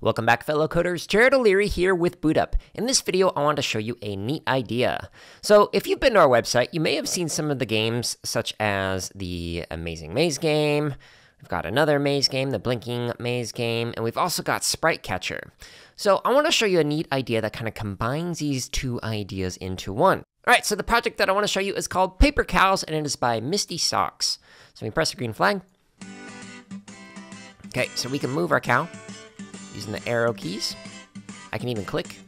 Welcome back fellow coders, Jared O'Leary here with BootUp. In this video, I want to show you a neat idea. So if you've been to our website, you may have seen some of the games such as the Amazing Maze game, we've got another maze game, the Blinking Maze game, and we've also got Sprite Catcher. So I want to show you a neat idea that kind of combines these two ideas into one. All right, so the project that I want to show you is called Paper Cows, and it is by Misty Socks. So we press the green flag. Okay, so we can move our cow using the arrow keys. I can even click.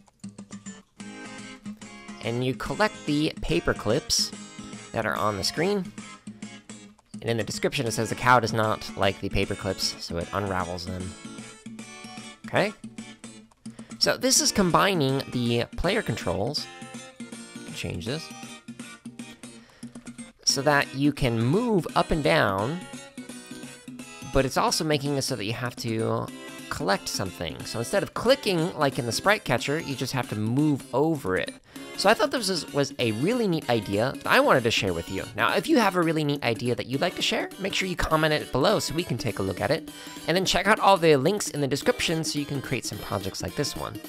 And you collect the paper clips that are on the screen. And in the description it says the cow does not like the paper clips, so it unravels them. Okay? So this is combining the player controls. Change this. So that you can move up and down, but it's also making it so that you have to collect something. So instead of clicking like in the sprite catcher, you just have to move over it. So I thought this was, a really neat idea that I wanted to share with you. Now, if you have a really neat idea that you'd like to share, make sure you comment it below so we can take a look at it. And then check out all the links in the description so you can create some projects like this one.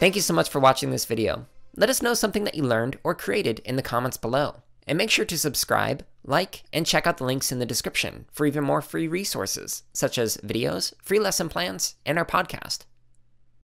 Thank you so much for watching this video. Let us know something that you learned or created in the comments below. And make sure to subscribe, like, and check out the links in the description for even more free resources, such as videos, free lesson plans, and our podcast.